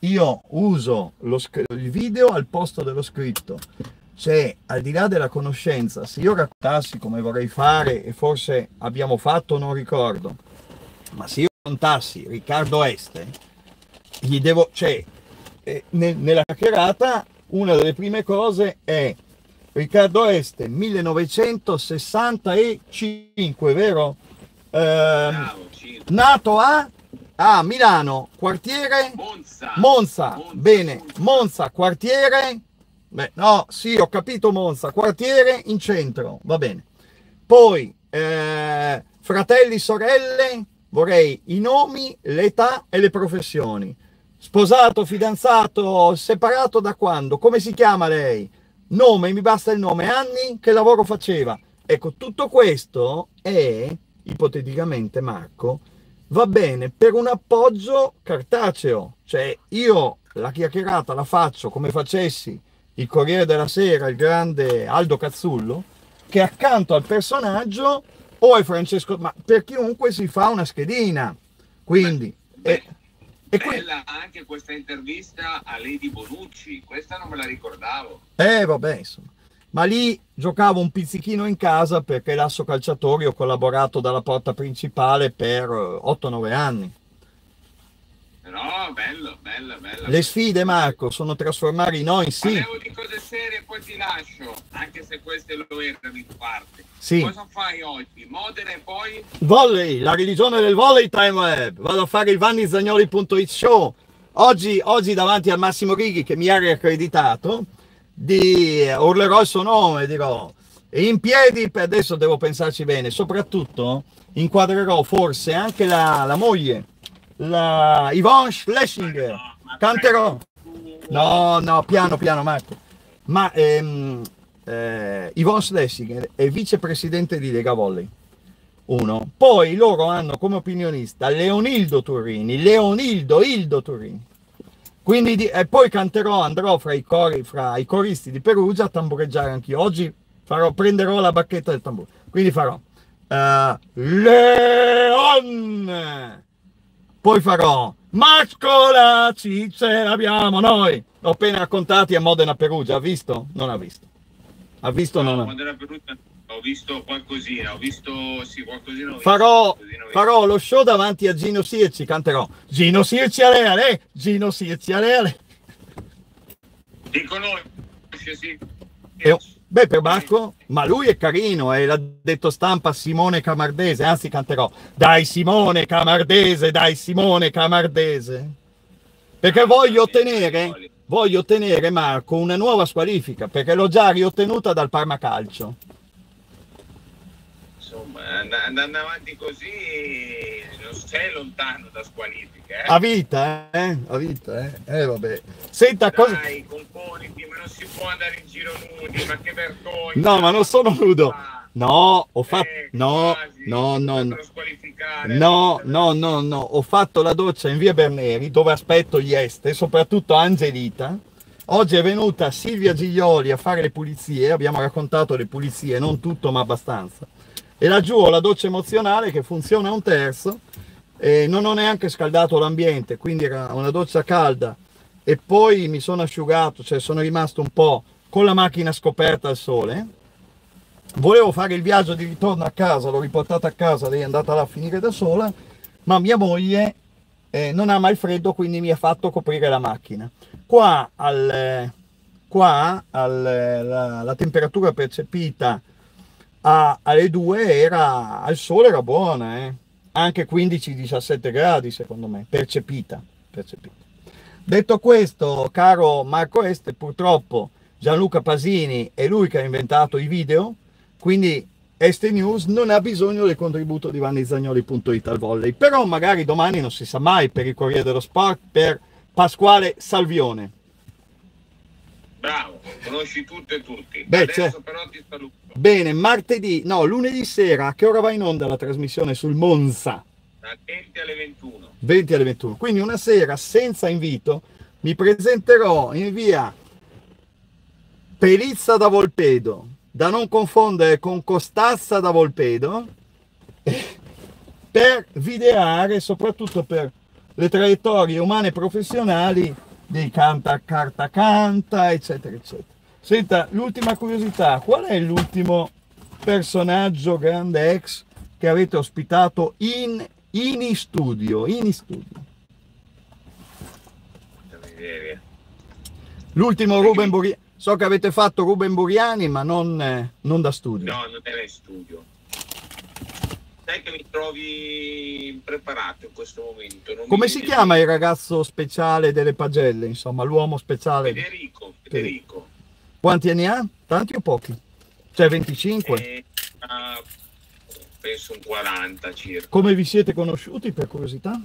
io uso lo il video al posto dello scritto. Cioè, al di là della conoscenza, se io raccontassi come vorrei fare, e forse abbiamo fatto, non ricordo, ma se io raccontassi Riccardo Este, gli devo, cioè, eh, ne- nella chiacchierata, una delle prime cose è Riccardo Este, 1965, vero? Bravo, Ciro. nato a, a Milano, quartiere Monza. Monza, Monza. bene, Monza, quartiere, beh, no, sì, ho capito Monza, quartiere in centro, va bene. Poi, eh, fratelli, sorelle, vorrei i nomi, l'età e le professioni. Sposato, fidanzato, separato da quando? Come si chiama lei? Nome, mi basta il nome, anni, che lavoro faceva? Ecco, tutto questo è, ipoteticamente Marco, va bene per un appoggio cartaceo, cioè io la chiacchierata la faccio come facessi il Corriere della Sera, il grande Aldo Cazzullo, che accanto al personaggio è Francesco, ma per chiunque si fa una schedina, quindi... e, e qui- Bella anche questa intervista a Lady Bonucci, questa non me la ricordavo. Eh, vabbè, insomma. Ma lì giocavo un pizzichino in casa perché l'asso calciatori ho collaborato dalla porta principale per eh, 8-9 anni. Però bello, bella, bella. Le sfide, Marco, sono trasformare i no in sì. Parliamo di poi ti lascio, anche se queste lo erano in parte. Sì. Cosa fai oggi? Modena e poi? Volley, la religione del volley time web. Vado a fare il vannizagnoli.it show. Oggi, oggi davanti al Massimo Righi che mi ha riaccreditato, di, urlerò il suo nome, dirò in piedi, per adesso devo pensarci bene, soprattutto inquadrerò forse anche la, la moglie, la Yvonne Schlesinger, canterò. No, no, piano piano Marco. Ma ehm, eh, Yvonne Schlesinger è vicepresidente di Lega Volley. Uno. Poi loro hanno come opinionista Leonildo Turini, Leonildo Ildo Turini. Quindi di- e poi canterò, andrò fra i, cori, fra i coristi di Perugia a tambureggiare anch'io. Oggi farò, prenderò la bacchetta del tamburo. Quindi farò eh, Leon. Poi farò Mascolaci, ce l'abbiamo noi. L'ho appena raccontati a Modena Perugia. Ha visto? Non ha visto. Ha visto o non ha era venuta ho visto qualcosina, ho visto sì, qualcosina. ho visto, farò, qualcosina ho visto. farò lo show davanti a Gino Sirci, canterò Gino Sirci ale ale, Gino Sirci ale ale. Ti conosci, sì. E- beh, per Marco, ma lui è carino, e l'ha detto stampa Simone Camardese, anzi canterò Dai Simone Camardese, dai Simone Camardese. Perché voglio ottenere, voglio ottenere Marco una nuova squalifica, perché l'ho già riottenuta dal Parma Calcio. Insomma, and- andando avanti così non sei lontano da squalifiche. Eh? A vita, eh? A vita, eh? Eh, vabbè. Senta, cosa... Dai, componiti, ma non si può andare in giro nudi, ma che vergogna. No, ma non sono nudo. Ah, No, ho fatto... eh, No, quasi, no, no, no. No, no, no, no, ho fatto la doccia in via Berneri dove aspetto gli este, soprattutto Angelita. Oggi è venuta Silvia Giglioli a fare le pulizie, abbiamo raccontato le pulizie, non tutto ma abbastanza. E laggiù ho la doccia emozionale che funziona a un terzo e non ho neanche scaldato l'ambiente, quindi era una doccia calda e poi mi sono asciugato, cioè sono rimasto un po' con la macchina scoperta al sole. Volevo fare il viaggio di ritorno a casa, l'ho riportata a casa, lei è andata là a finire da sola, ma mia moglie eh, non ama il freddo, quindi mi ha fatto coprire la macchina. Qua al, eh, qua al, la, la temperatura percepita a, alle 2 era al sole era buona, eh? anche 15-17 gradi secondo me, percepita, percepita. Detto questo, caro Marco Este, purtroppo Gianluca Pasini è lui che ha inventato i video, quindi Este News non ha bisogno del contributo di vannizagnoli.it al volley, però magari domani non si sa mai per il Corriere dello Sport, per Pasquale Salvione. Bravo, conosci tutto e tutti. Beh, Adesso c'è- però ti saluto. Bene, martedì, no, lunedì sera, a che ora va in onda la trasmissione sul Monza? Da 20 alle 21. 20 alle 21. Quindi una sera senza invito mi presenterò in via Pelizza da Volpedo, da non confondere con Costazza da Volpedo, per videare soprattutto per le traiettorie umane e professionali dei canta carta canta, eccetera, eccetera. Senta, l'ultima curiosità, qual è l'ultimo personaggio grande ex che avete ospitato in, in studio? In studio. L'ultimo Ruben Buriani. So che avete fatto Ruben Buriani, ma non, eh, non da studio. No, non era in studio. Sai che mi trovi impreparato in questo momento. non Come si viene- chiama il ragazzo speciale delle pagelle? Insomma, l'uomo speciale. Federico, Federico. Quanti anni ha? Tanti o pochi? Cioè 25? Eh, ah, penso un 40 circa. Come vi siete conosciuti per curiosità?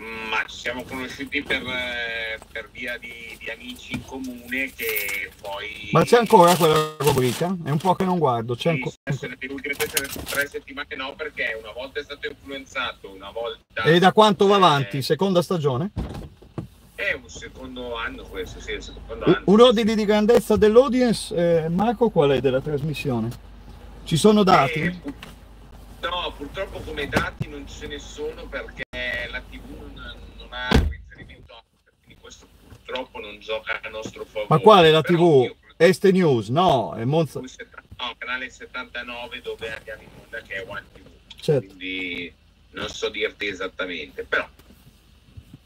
Ma ci siamo conosciuti per, eh, per via di, di amici in comune che poi... Ma c'è ancora quella rubrica? È un po' che non guardo. C'è Sì, anco- adesso nelle ultime tre, settimane no, perché una volta è stato influenzato, una volta... E da quanto va avanti? Seconda stagione? È un secondo anno questo, sì, il secondo Un anno. un ordine di grandezza dell'audience, eh, Marco, qual è della trasmissione? Ci sono dati? Eh, no, purtroppo come dati non ce ne sono perché ha riferimento. Quindi questo purtroppo non gioca a nostro favore. Ma quale la TV? io- Este News? No, è Monza. No, canale 79 dove andiamo in onda che è One TV. Certo. Quindi non so dirti esattamente, però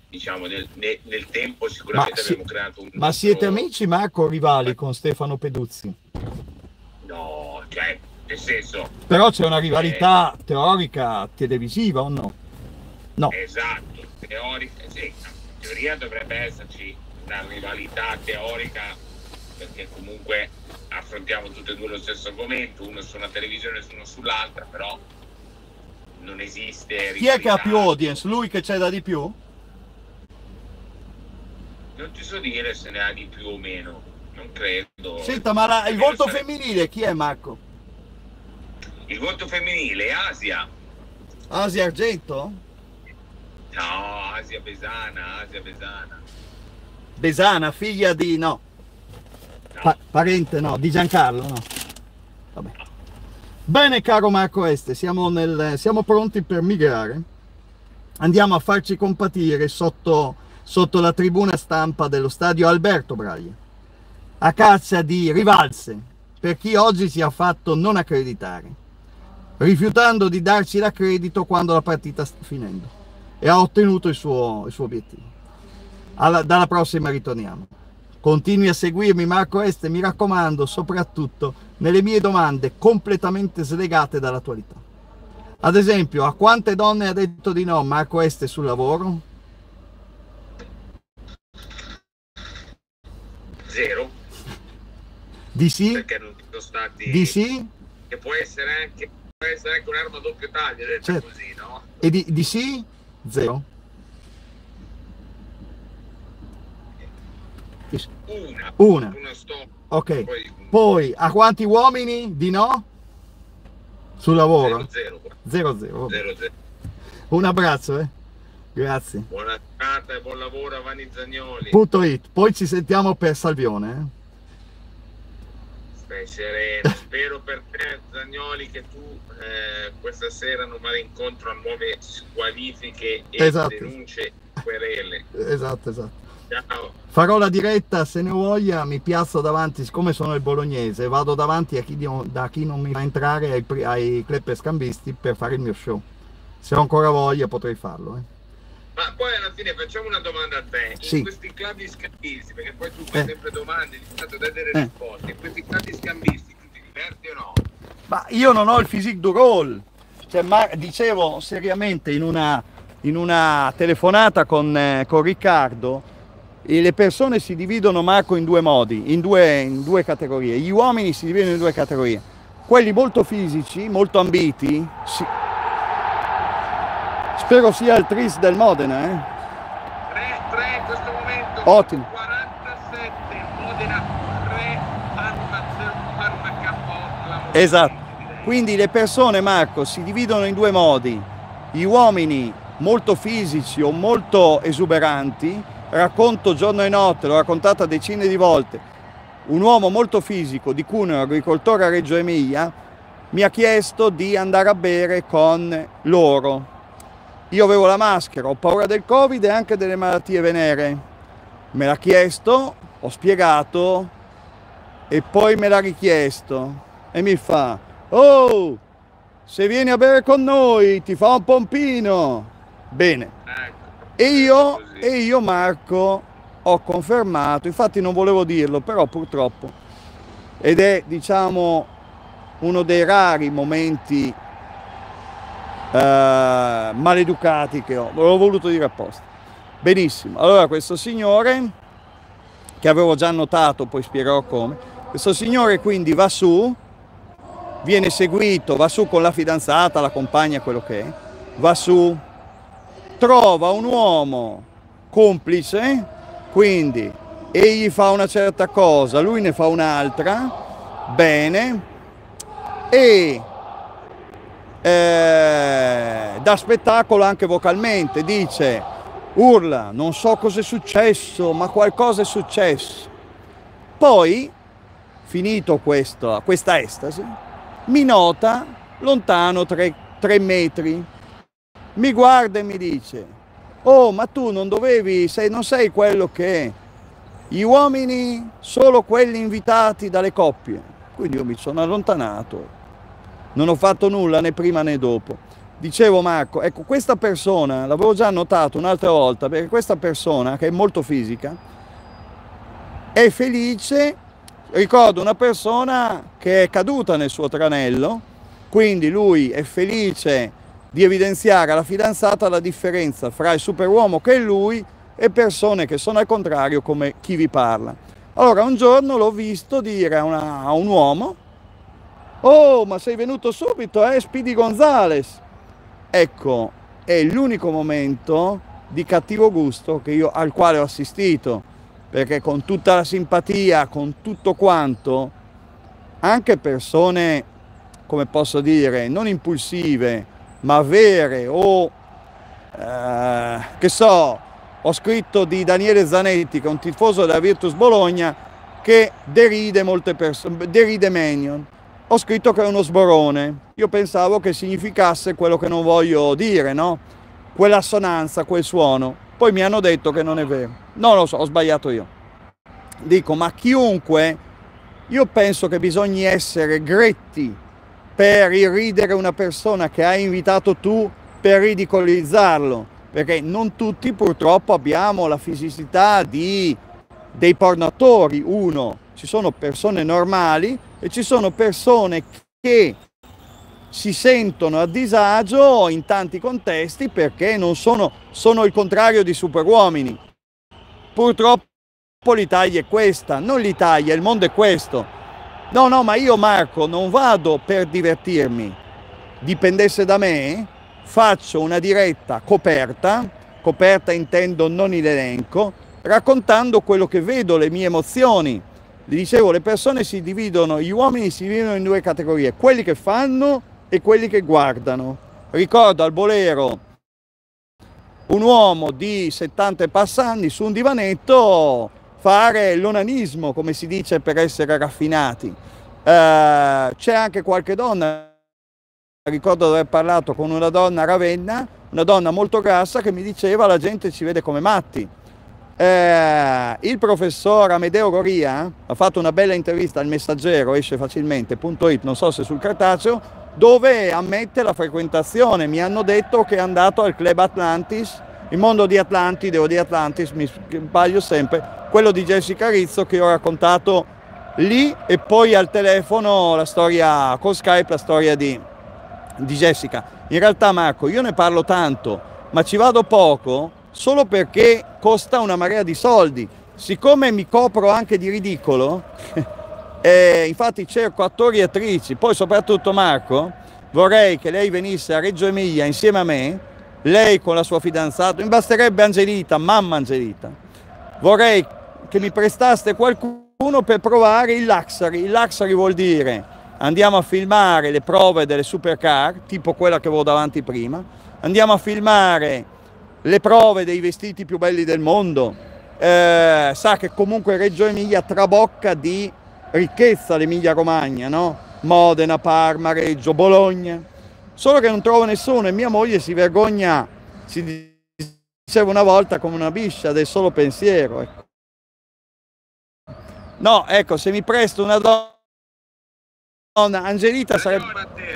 diciamo nel, nel- nel tempo sicuramente Ma si- abbiamo creato un Ma siete amici, Marco, rivali con Stefano Peduzzi? No, cioè, nel senso, Però c'è una rivalità teorica televisiva o no? No. esatto, teorica, sì, in teoria dovrebbe esserci una rivalità teorica perché comunque affrontiamo tutti e due lo stesso argomento, uno su una televisione e uno sull'altra, però non esiste Chi è che ha rivalità. più audience? Lui che c'è da di più? Non ti so dire se ne ha di più o meno, non credo. Senta, ma il volto sare- femminile chi è, Marco? Il volto femminile, Asia. Asia Argento? No, Asia Besana, Asia Besana. Besana, figlia di... no. Pa- parente no, di Giancarlo, no. Vabbè. Bene, caro Marco Este, siamo, nel- siamo pronti per migrare. Andiamo a farci compatire sotto, sotto la tribuna stampa dello stadio Alberto Braglia, a caccia di rivalse per chi oggi si è fatto non accreditare, rifiutando di darci l'accredito quando la partita sta finendo e ha ottenuto il suo, il suo obiettivo. Alla- dalla prossima ritorniamo. Continui a seguirmi Marco Este, mi raccomando, soprattutto nelle mie domande completamente slegate dall'attualità. Ad esempio, a quante donne ha detto di no Marco Este sul lavoro? Zero, Di sì? perché non sono stati... Di sì? Che può essere anche, può essere anche un'arma a doppio taglio, Certo. così, no? E di, di sì? Zero. Una. Una. Una stop. Ok. Poi Poi, a quanti uomini di no? Sul lavoro? zero, Zero, zero. vabbè. zero, zero. Un abbraccio, eh. Grazie. Buona giornata e buon lavoro a Vanni Zagnoli. Punto it. Poi ci sentiamo per Salvione, eh. Stai sereno. Spero per te, Zagnoli, che tu eh, questa sera non vada incontro a nuove squalifiche e Esatto. denunce querele. Esatto, esatto. Ciao. Farò la diretta, se ne voglia, mi piazzo davanti, siccome sono il bolognese, vado davanti a chi, da chi non mi fa entrare ai, ai club scambisti per fare il mio show. Se ho ancora voglia potrei farlo. eh. Ma poi alla fine facciamo una domanda a te. Sì. In questi club di scambisti, perché poi tu fai Eh. sempre domande, di fatto dai delle Eh. risposte. In questi club di scambisti tu ti diverti o no? Ma io non ho il physique du role. Cioè, ma dicevo seriamente in una, in una telefonata con, eh, con Riccardo, e le persone si dividono, Marco, in due modi, in due, in due categorie. Gli uomini si dividono in due categorie. Quelli molto fisici, molto ambiti, si- spero sia il tris del Modena, eh? 3-3 in questo momento. Ottimo. 47, Modena 3, Parma 0, Parma KO. la Esatto. Quindi le persone, Marco, si dividono in due modi. Gli uomini molto fisici o molto esuberanti, racconto giorno e notte, l'ho raccontata decine di volte, un uomo molto fisico di Cuneo, agricoltore a Reggio Emilia, mi ha chiesto di andare a bere con loro. Io avevo la maschera, ho paura del Covid e anche delle malattie venere. Me l'ha chiesto, ho spiegato e poi me l'ha richiesto e mi fa, oh, se vieni a bere con noi ti fa un pompino. Bene. Ecco. E io, e io Marco ho confermato, infatti non volevo dirlo, però purtroppo, ed è diciamo uno dei rari momenti eh, maleducati che ho, l'ho voluto dire apposta. Benissimo, allora questo signore, che avevo già notato, poi spiegherò come, questo signore quindi va su, viene seguito, va su con la fidanzata, la compagna, quello che è, va su, trova un uomo complice, quindi egli fa una certa cosa, lui ne fa un'altra, bene, e eh, dà spettacolo anche vocalmente, dice, urla, non so cosa è successo, ma qualcosa è successo. Poi, finito questo, questa estasi, mi nota lontano tre, metri, mi guarda e mi dice, oh ma tu non dovevi, sei, non sei quello che gli uomini solo quelli invitati dalle coppie. Quindi io mi sono allontanato, non ho fatto nulla né prima né dopo. Dicevo Marco, ecco questa persona, l'avevo già notato un'altra volta, perché questa persona che è molto fisica, è felice, ricordo una persona che è caduta nel suo tranello, quindi lui è felice di evidenziare alla fidanzata la differenza fra il superuomo che è lui e persone che sono al contrario come chi vi parla. Allora un giorno l'ho visto dire a, una- a un uomo, oh ma sei venuto subito, eh, Speedy Gonzales. Ecco, è l'unico momento di cattivo gusto io, al quale ho assistito, perché con tutta la simpatia, con tutto quanto, anche persone, come posso dire, non impulsive, ma vere o, eh, che so, ho scritto di Daniele Zanetti, che è un tifoso della Virtus Bologna, che deride molte persone, deride Menion. Ho scritto che è uno sborone. Io pensavo che significasse quello che non voglio dire, no? Quell'assonanza, quel suono. Poi mi hanno detto che non è vero. Non lo so, ho sbagliato io. Dico, ma chiunque, io penso che bisogni essere gretti per irridere una persona che hai invitato tu per ridicolizzarlo, perché non tutti purtroppo abbiamo la fisicità di, dei pornatori, uno, ci sono persone normali e ci sono persone che si sentono a disagio in tanti contesti perché non sono, sono il contrario di superuomini. Purtroppo l'Italia è questa, non l'Italia, il mondo è questo. No, no, ma io Marco non vado per divertirmi. Dipendesse da me, faccio una diretta coperta, coperta intendo non l'elenco, raccontando quello che vedo, le mie emozioni. Vi dicevo, le persone si dividono, gli uomini si dividono in due categorie, quelli che fanno e quelli che guardano. Ricordo al Bolero un uomo di 70 e passanni su un divanetto fare l'onanismo, come si dice per essere raffinati. Eh, c'è anche qualche donna, ricordo di aver parlato con una donna a Ravenna, una donna molto grassa che mi diceva la gente ci vede come matti. Eh, il professor Amedeo Goria ha fatto una bella intervista al Messaggero, esce facilmente.it, non so se sul cartaceo, dove ammette la frequentazione. Mi hanno detto che è andato al Club Atlantis il mondo di Atlantide o di Atlantis, mi sbaglio sempre, quello di Jessica Rizzo che ho raccontato lì e poi al telefono la storia con Skype, la storia di, di Jessica. In realtà Marco, io ne parlo tanto, ma ci vado poco solo perché costa una marea di soldi. Siccome mi copro anche di ridicolo, eh, infatti cerco attori e attrici, poi soprattutto Marco, vorrei che lei venisse a Reggio Emilia insieme a me, lei con la sua fidanzata, mi basterebbe Angelita, mamma Angelita. Vorrei che mi prestaste qualcuno per provare il luxury. Il luxury vuol dire andiamo a filmare le prove delle supercar, tipo quella che avevo davanti prima, andiamo a filmare le prove dei vestiti più belli del mondo. Eh, sa che comunque Reggio Emilia trabocca di ricchezza l'Emilia Romagna, no? Modena, Parma, Reggio, Bologna. Solo che non trovo nessuno e mia moglie si vergogna, si diceva una volta come una biscia del solo pensiero. Ecco. No, ecco, se mi presto una donna, Angelita sarebbe...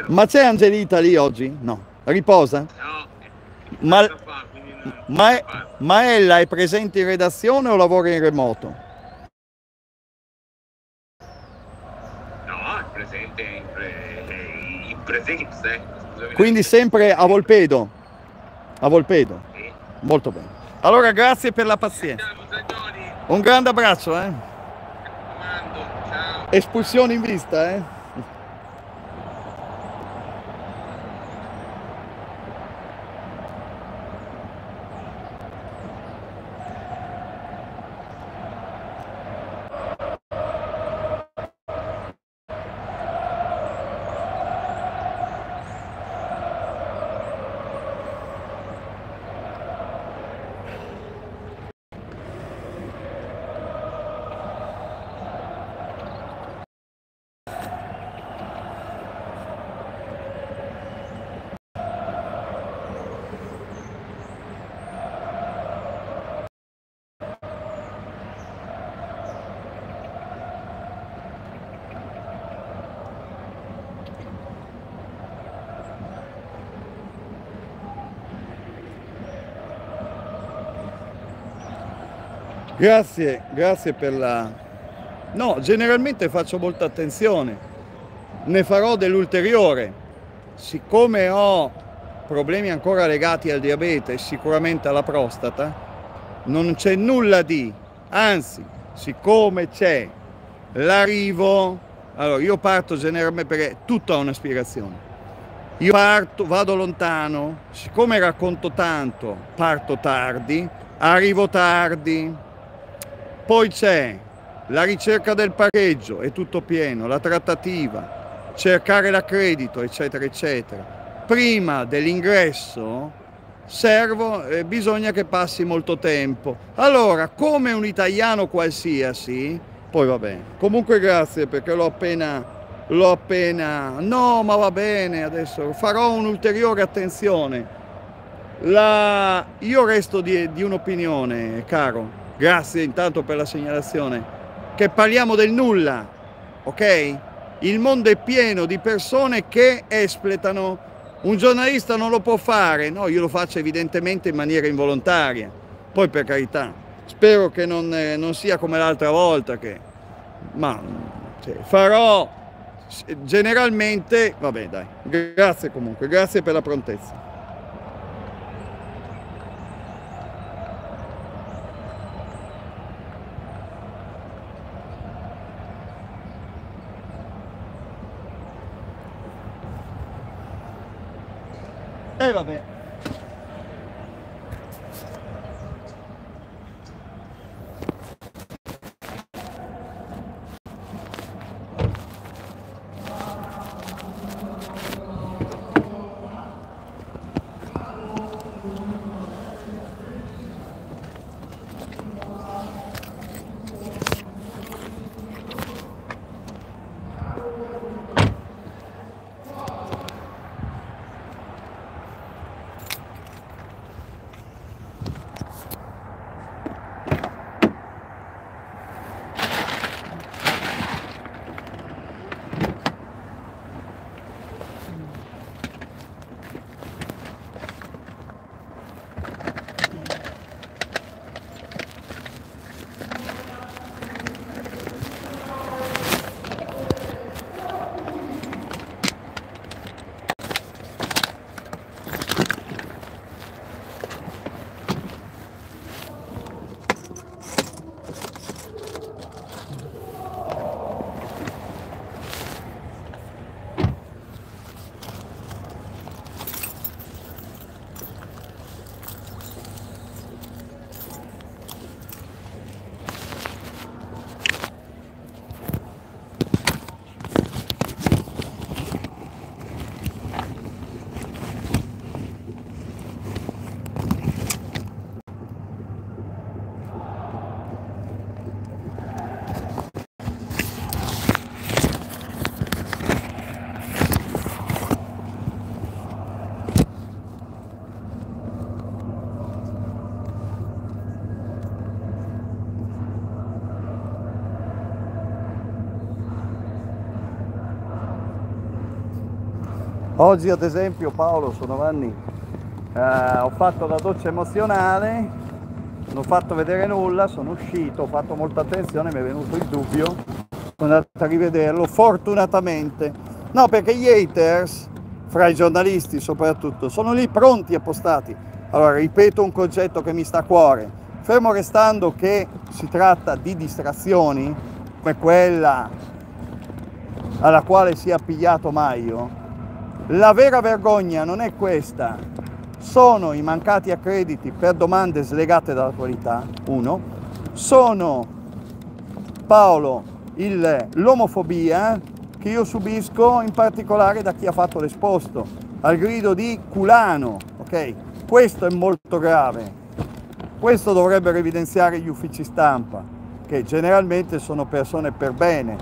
Ma c'è Angelita lì oggi? No. Riposa? No. Ma, ma, è, ma ella è presente in redazione o lavora in remoto? No, è presente in, pre, in presenza. Eh. Quindi sempre a Volpedo? A Volpedo? Sì. Molto bene. Allora grazie per la pazienza. Un grande abbraccio, eh? Espulsione in vista, eh? Grazie, grazie per la... No, generalmente faccio molta attenzione, ne farò dell'ulteriore. Siccome ho problemi ancora legati al diabete e sicuramente alla prostata, non c'è nulla di, anzi, siccome c'è l'arrivo, allora io parto generalmente perché tutto ha una spiegazione. Io parto, vado lontano, siccome racconto tanto, parto tardi, arrivo tardi, poi c'è la ricerca del pareggio, è tutto pieno, la trattativa, cercare l'accredito, eccetera, eccetera. Prima dell'ingresso servo, eh, bisogna che passi molto tempo. Allora, come un italiano qualsiasi, poi va bene. Comunque grazie perché l'ho appena, l'ho appena... No, ma va bene, adesso farò un'ulteriore attenzione. La... Io resto di, di un'opinione, caro grazie intanto per la segnalazione, che parliamo del nulla, ok? Il mondo è pieno di persone che espletano, un giornalista non lo può fare, no, io lo faccio evidentemente in maniera involontaria, poi per carità, spero che non, eh, non sia come l'altra volta, che, ma cioè, farò. Generalmente, vabbè dai, grazie comunque, grazie per la prontezza. E eh, vabbè. Oggi ad esempio Paolo, sono Vanni, eh, ho fatto la doccia emozionale, non ho fatto vedere nulla, sono uscito, ho fatto molta attenzione, mi è venuto il dubbio, sono andato a rivederlo, fortunatamente. No, perché gli haters, fra i giornalisti soprattutto, sono lì pronti e postati. Allora, ripeto un concetto che mi sta a cuore, fermo restando che si tratta di distrazioni, come quella alla quale si è appigliato Maio, la vera vergogna non è questa, sono i mancati accrediti per domande slegate dall'attualità, uno, sono Paolo il, l'omofobia che io subisco in particolare da chi ha fatto l'esposto, al grido di culano, ok? Questo è molto grave, questo dovrebbero evidenziare gli uffici stampa, che generalmente sono persone per bene,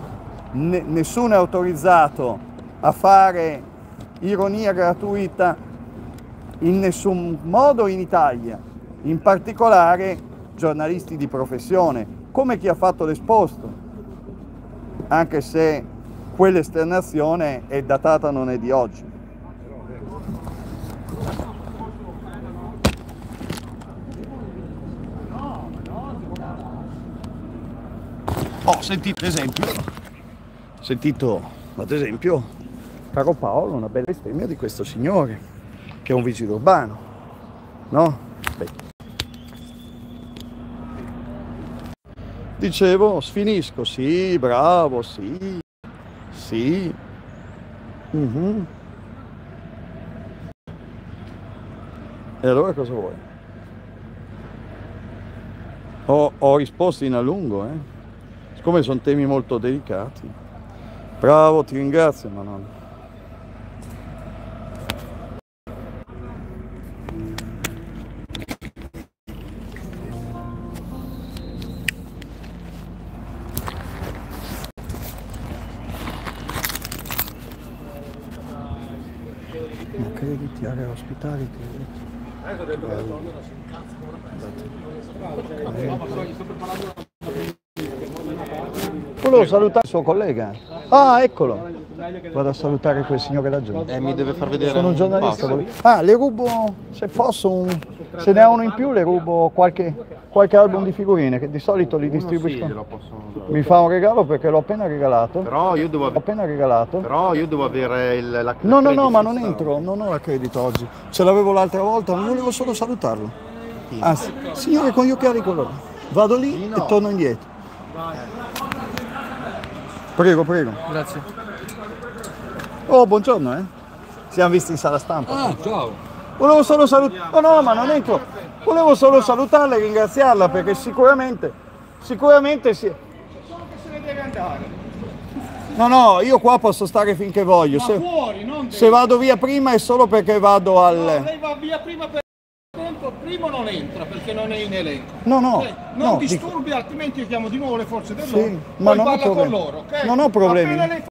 N- nessuno è autorizzato a fare ironia gratuita in nessun modo in Italia, in particolare giornalisti di professione, come chi ha fatto l'esposto, anche se quell'esternazione è datata non è di oggi. Ho sentito ad esempio, sentito ad esempio, caro Paolo, una bella bestemmia di questo signore, che è un vigile urbano, no? Beh. Dicevo, sfinisco, sì, bravo, sì, sì. Mhm. E allora cosa vuoi? Ho, ho risposto in a lungo, eh? Siccome sono temi molto delicati. Bravo, ti ringrazio, ma crediti, area ospitali, Volevo salutare il suo collega. Ah, eccolo. Vado a salutare quel signore laggiù. Eh, mi deve far vedere Sono un giornalista. Ah, le rubo, se posso, un- se ne ha uno in più, le rubo qualche, qualche album di figurine che di solito li sì, distribuisco. dare. Mi fa un regalo perché l'ho appena regalato. Però io devo, appena regalato. però io devo avere il, la No, no, no, credit ma non entro, non ho la credito oggi. Ce l'avevo l'altra volta, ma volevo solo salutarlo. Anzi, signore con gli occhiali colorati. Vado lì e torno indietro. Prego, prego. Grazie. Oh, buongiorno, eh. Siamo visti in sala stampa. Ah, ciao. Volevo solo salutare. Oh no, ma non entro. Volevo solo salutarla e ringraziarla perché sicuramente, sicuramente si. No, no, io qua posso stare finché voglio. Se, fuori, se vado via prima è solo perché vado al. lei va via prima per tempo, primo non entra perché non è in elenco. No, no, Ok? Non no, disturbi, altrimenti io chiamo di nuovo le forze Sì, dell'ordine. ma poi non ho parla con problemi. loro, ok? Non ho problemi. Lei